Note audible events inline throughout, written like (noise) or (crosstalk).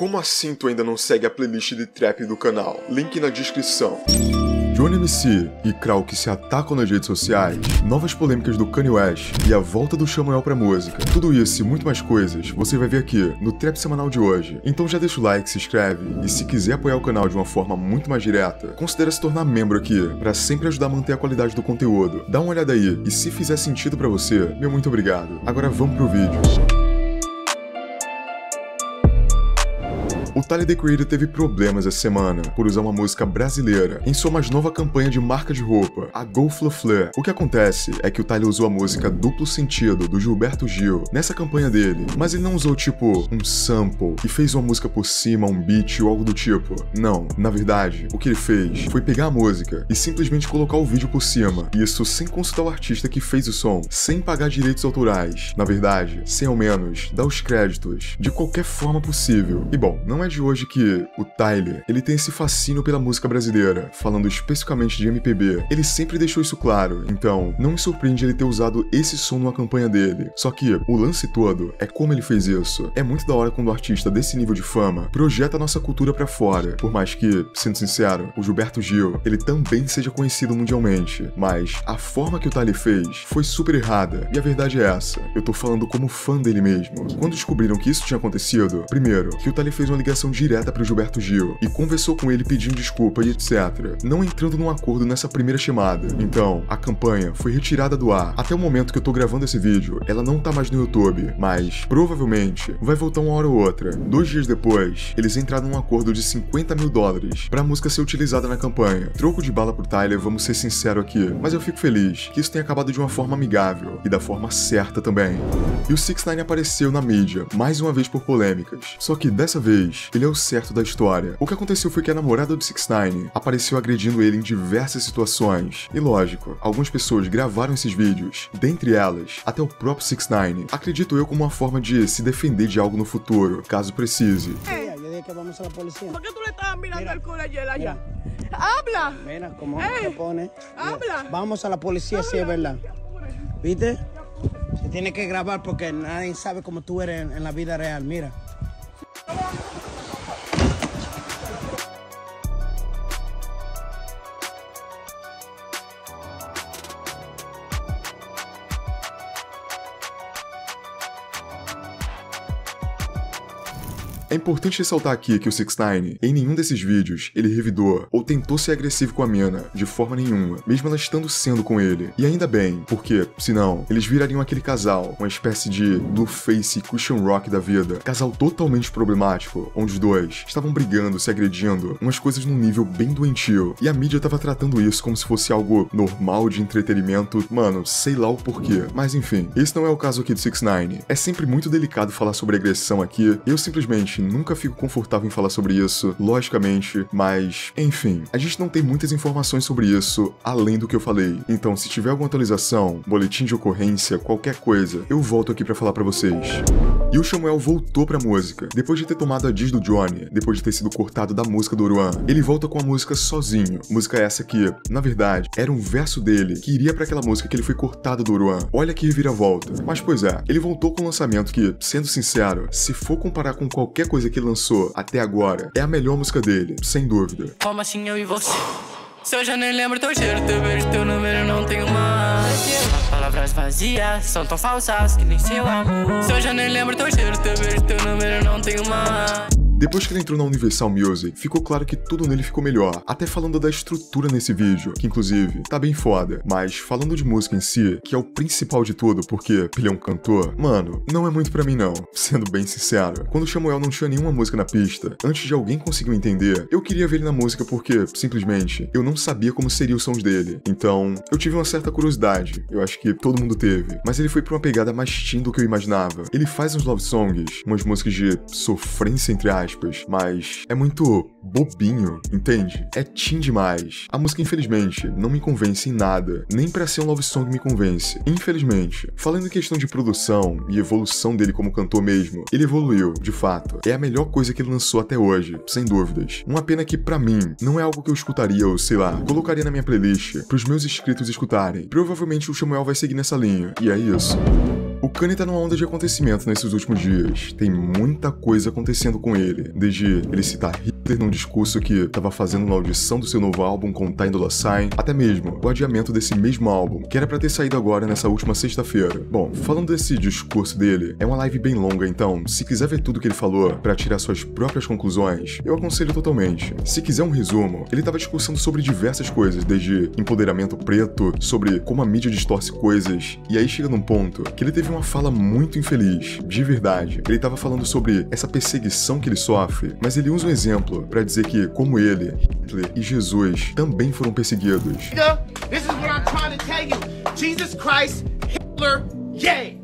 Como assim tu ainda não segue a playlist de trap do canal? Link na descrição. Johnny MC e Krau que se atacam nas redes sociais, novas polêmicas do Kanye West e a volta do Samuel pra música. Tudo isso e muito mais coisas você vai ver aqui no Trap Semanal de hoje. Então já deixa o like, se inscreve e se quiser apoiar o canal de uma forma muito mais direta, considere se tornar membro aqui para sempre ajudar a manter a qualidade do conteúdo. Dá uma olhada aí e se fizer sentido para você, meu muito obrigado. Agora vamos pro vídeo. O Tyler The Creator teve problemas essa semana por usar uma música brasileira em sua mais nova campanha de marca de roupa, a Go Fla Fleur. O que acontece é que o Tyler usou a música Duplo Sentido do Gilberto Gil nessa campanha dele, mas ele não usou tipo um sample e fez uma música por cima, um beat ou algo do tipo. Não, na verdade, o que ele fez foi pegar a música e simplesmente colocar o vídeo por cima, isso sem consultar o artista que fez o som, sem pagar direitos autorais. Na verdade, sem ao menos dar os créditos de qualquer forma possível. E bom, não é de hoje que o Tyler, ele tem esse fascínio pela música brasileira, falando especificamente de MPB. Ele sempre deixou isso claro, então não me surpreende ele ter usado esse som numa campanha dele. Só que o lance todo é como ele fez isso. É muito da hora quando o artista desse nível de fama projeta a nossa cultura para fora. Por mais que, sendo sincero, o Gilberto Gil, ele também seja conhecido mundialmente, mas a forma que o Tyler fez foi super errada. E a verdade é essa. Eu tô falando como fã dele mesmo. Quando descobriram que isso tinha acontecido, primeiro, que o Tyler fez uma ligação ligação direta para Gilberto Gil e conversou com ele pedindo desculpa e etc, não entrando num acordo nessa primeira chamada. Então, a campanha foi retirada do ar. Até o momento que eu tô gravando esse vídeo, ela não tá mais no YouTube, mas provavelmente vai voltar uma hora ou outra. Dois dias depois, eles entraram num acordo de 50 mil dólares pra música ser utilizada na campanha. Troco de bala pro Tyler, vamos ser sinceros aqui, mas eu fico feliz que isso tenha acabado de uma forma amigável e da forma certa também. E o 6 9 apareceu na mídia, mais uma vez por polêmicas. Só que dessa vez, ele é o certo da história. O que aconteceu foi que a namorada do 6 9 apareceu agredindo ele em diversas situações. E lógico, algumas pessoas gravaram esses vídeos, dentre elas, até o próprio 6 9 Acredito eu como uma forma de se defender de algo no futuro, caso precise. Mira, yo dije que vamos a la policía. ¿Por qué tú le estabas mirando Mira, al cura ayer allá? mira. ¡Habla! Mira cómo Ey, se pone. habla. Vamos a la policía si es verdad. ¿Viste? Se tiene que grabar porque nadie sabe cómo tú eres en, en la vida real. Mira. É importante ressaltar aqui que o 6 9 em nenhum desses vídeos, ele revidou ou tentou ser agressivo com a mina, de forma nenhuma, mesmo ela estando sendo com ele. E ainda bem, porque, senão, eles virariam aquele casal, uma espécie de Blueface e Cushion Rock da vida. Casal totalmente problemático, onde os dois estavam brigando, se agredindo, umas coisas num nível bem doentio. E a mídia tava tratando isso como se fosse algo normal de entretenimento, mano, sei lá o porquê. Mas enfim, esse não é o caso aqui do 6 9 É sempre muito delicado falar sobre agressão aqui, eu simplesmente nunca fico confortável em falar sobre isso, logicamente, mas enfim, a gente não tem muitas informações sobre isso além do que eu falei. Então, se tiver alguma atualização, boletim de ocorrência, qualquer coisa, eu volto aqui pra falar pra vocês. E o Samuel voltou pra música. Depois de ter tomado a diz do Johnny, depois de ter sido cortado da música do Oruan, ele volta com a música sozinho. Música essa que, na verdade, era um verso dele que iria pra aquela música que ele foi cortado do Oruan. Olha que reviravolta. Mas pois é, ele voltou com um lançamento que, sendo sincero, se for comparar com qualquer coisa que ele lançou até agora, é a melhor música dele, sem dúvida. Como assim eu e você? Se eu já nem lembro teu cheiro, teu beijo, teu número não tenho mais. Palavras vazias são tão falsas que nem seu amor. Se eu já nem lembro teu cheiro, teu beijo, teu número não tenho mais. Depois que ele entrou na Universal Music, ficou claro que tudo nele ficou melhor, até falando da estrutura nesse vídeo, que inclusive tá bem foda, mas falando de música em si, que é o principal de tudo, porque ele é um cantor, mano, não é muito pra mim não, (laughs) sendo bem sincero. Quando o Samuel não tinha nenhuma música na pista, antes de alguém conseguir entender, eu queria ver ele na música porque, simplesmente, eu não sabia como seriam os sons dele. Então, eu tive uma certa curiosidade, eu acho que todo mundo teve, mas ele foi pra uma pegada mais teen do que eu imaginava. Ele faz uns love songs, umas músicas de sofrência entre aspas, mas é muito bobinho, entende? É teen demais. A música, infelizmente, não me convence em nada, nem pra ser um love song me convence. Infelizmente. Falando em questão de produção e evolução dele como cantor mesmo, ele evoluiu, de fato. É a melhor coisa que ele lançou até hoje, sem dúvidas. Uma pena que, pra mim, não é algo que eu escutaria ou, sei lá, colocaria na minha playlist pros meus inscritos escutarem. Provavelmente o Samuel vai seguir nessa linha, e é isso. O Kanye tá numa onda de acontecimento nesses últimos dias. Tem muita coisa acontecendo com ele. Desde ele citar Hitler num discurso que tava fazendo na audição do seu novo álbum com Ty Dolla Sign, até mesmo o adiamento desse mesmo álbum, que era para ter saído agora nessa última sexta-feira. Bom, falando desse discurso dele, é uma live bem longa, então, se quiser ver tudo que ele falou para tirar suas próprias conclusões, eu aconselho totalmente. Se quiser um resumo, ele tava discursando sobre diversas coisas, desde empoderamento preto, sobre como a mídia distorce coisas, e aí chega num ponto que ele teve uma fala muito infeliz, de verdade. Ele tava falando sobre essa perseguição que ele sofre, mas ele usa um exemplo para dizer que, como ele, Hitler e Jesus também foram perseguidos. This is what I'm trying to tell you. Jesus Christ, Hitler, yay!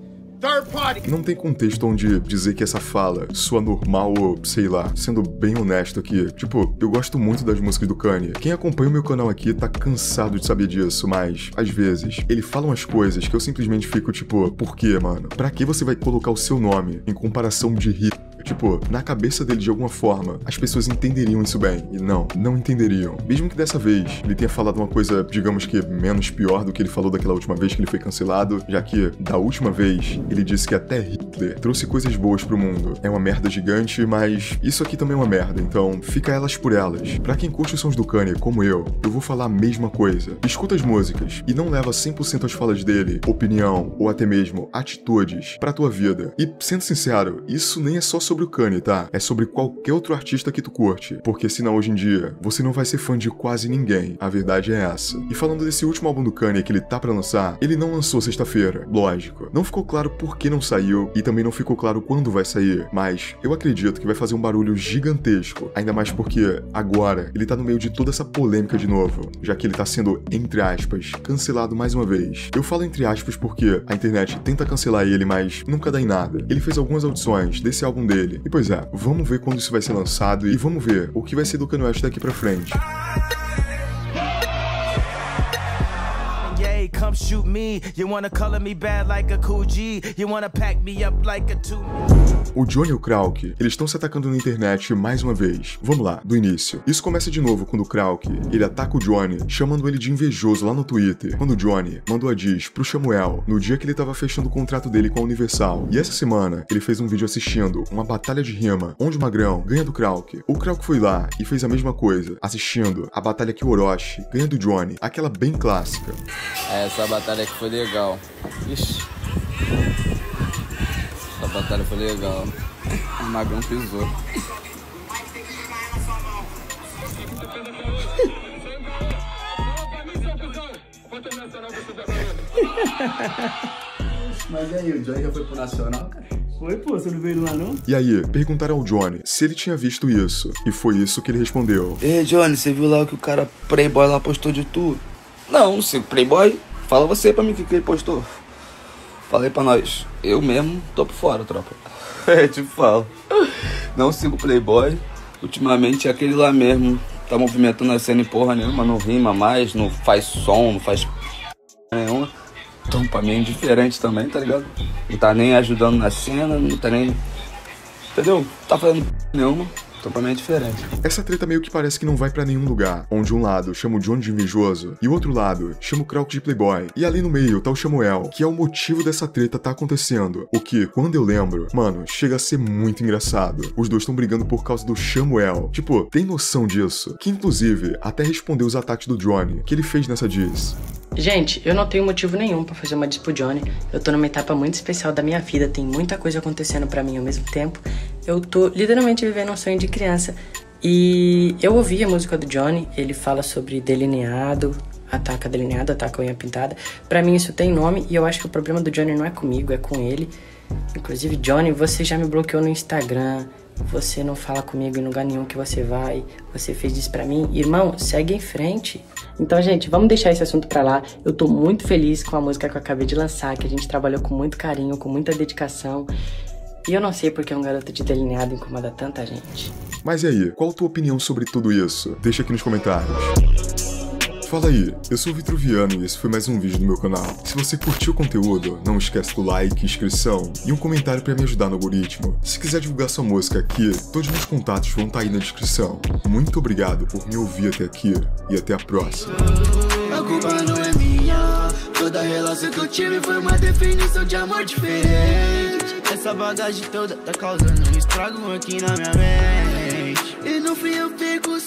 Não tem contexto onde dizer que essa fala soa normal ou, sei lá, sendo bem honesto aqui. Tipo, eu gosto muito das músicas do Kanye. Quem acompanha o meu canal aqui tá cansado de saber disso, mas, às vezes, ele fala umas coisas que eu simplesmente fico tipo, por que, mano? Pra que você vai colocar o seu nome em comparação de Hitler? Tipo, na cabeça dele de alguma forma, as pessoas entenderiam isso bem. E não, não entenderiam. Mesmo que dessa vez ele tenha falado uma coisa, digamos que menos pior do que ele falou daquela última vez que ele foi cancelado, já que da última vez ele disse que até Hitler trouxe coisas boas pro mundo. É uma merda gigante, mas isso aqui também é uma merda, então fica elas por elas. Pra quem curte os sons do Kanye, como eu, eu vou falar a mesma coisa. Escuta as músicas e não leva 100% as falas dele, opinião ou até mesmo atitudes pra tua vida. E sendo sincero, isso nem é só sobre o Kanye, tá? É sobre qualquer outro artista que tu curte. Porque senão hoje em dia você não vai ser fã de quase ninguém. A verdade é essa. E falando desse último álbum do Kanye que ele tá pra lançar, ele não lançou sexta-feira. Lógico. Não ficou claro por que não saiu e também não ficou claro quando vai sair. Mas eu acredito que vai fazer um barulho gigantesco. Ainda mais porque agora ele tá no meio de toda essa polêmica de novo. Já que ele tá sendo, entre aspas, cancelado mais uma vez. Eu falo entre aspas porque a internet tenta cancelar ele, mas nunca dá em nada. Ele fez algumas audições desse álbum dele. E pois é, vamos ver quando isso vai ser lançado e vamos ver o que vai ser do Kanye West daqui pra frente. Shoot me. You wanna color me bad like a cool G. You wanna pack me up like a two. O Johnny e o Krauk, eles estão se atacando na internet mais uma vez. Vamos lá, do início. Isso começa de novo quando o Krauk, ele ataca o Johnny, chamando ele de invejoso lá no Twitter. Quando o Johnny mandou a diz pro Samuel, no dia que ele tava fechando o contrato dele com a Universal. E essa semana, ele fez um vídeo assistindo uma batalha de rima, onde o Magrão ganha do Krauk. O Krauk foi lá e fez a mesma coisa, assistindo a batalha que o Orochi ganha do Johnny, aquela bem clássica. É, essa batalha aqui foi legal. Ixi. Essa batalha foi legal. O Magrão pisou. (laughs) Mas e aí, o Johnny já foi pro Nacional, cara? Foi, pô, você não veio lá não? E aí, perguntaram ao Johnny se ele tinha visto isso, e foi isso que ele respondeu. Ei, Johnny, você viu lá o que o cara Playboy lá postou de tu? Não, sigo Playboy. Fala você pra mim o que, que ele postou. Falei pra nós. Eu mesmo tô por fora, tropa. (laughs) É, te falo. Não sigo Playboy. Ultimamente é aquele lá mesmo. Tá movimentando a cena em porra nenhuma, não rima mais, não faz som, não faz (laughs) nenhuma. Então pra mim é indiferente também, tá ligado? Não tá nem ajudando na cena, não tá nem. Entendeu? Não tá fazendo (laughs) nenhuma. É diferente. Essa treta meio que parece que não vai pra nenhum lugar, onde um lado chama o Johnny de invejoso e o outro lado chama o Krauk de playboy. E ali no meio tá o Samuel, que é o motivo dessa treta tá acontecendo. O que, quando eu lembro, mano, chega a ser muito engraçado. Os dois estão brigando por causa do Samuel. Tipo, tem noção disso? Que inclusive até respondeu os ataques do Johnny, que ele fez nessa diz. Gente, eu não tenho motivo nenhum pra fazer uma diss pro Johnny. Eu tô numa etapa muito especial da minha vida, tem muita coisa acontecendo pra mim ao mesmo tempo. Eu tô literalmente vivendo um sonho de criança. E eu ouvi a música do Johnny, ele fala sobre delineado, ataca delineado, ataca unha pintada. Pra mim isso tem nome e eu acho que o problema do Johnny não é comigo, é com ele. Inclusive, Johnny, você já me bloqueou no Instagram. Você não fala comigo em lugar nenhum que você vai. Você fez isso pra mim. Irmão, segue em frente. Então, gente, vamos deixar esse assunto pra lá. Eu tô muito feliz com a música que eu acabei de lançar, que a gente trabalhou com muito carinho, com muita dedicação. E eu não sei porque um garoto de delineado incomoda tanta gente. Mas e aí, qual a tua opinião sobre tudo isso? Deixa aqui nos comentários. Fala aí, eu sou o Vitruviano e esse foi mais um vídeo do meu canal. Se você curtiu o conteúdo, não esquece do like, inscrição e um comentário para me ajudar no algoritmo. Se quiser divulgar sua música aqui, todos os meus contatos vão estar aí na descrição. Muito obrigado por me ouvir até aqui e até a próxima. A culpa não é minha. Toda relação que eu tive foi uma definição de amor diferente. Essa bagagem toda tá causando um estrago aqui na minha mente. E no fim eu fico sem.